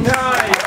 Nice.